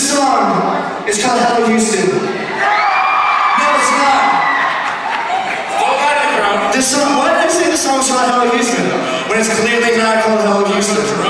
This song is called Hello Houston. No, it's not. This song, why did I say the song's called Hello Houston? When it's clearly not called Hello Houston.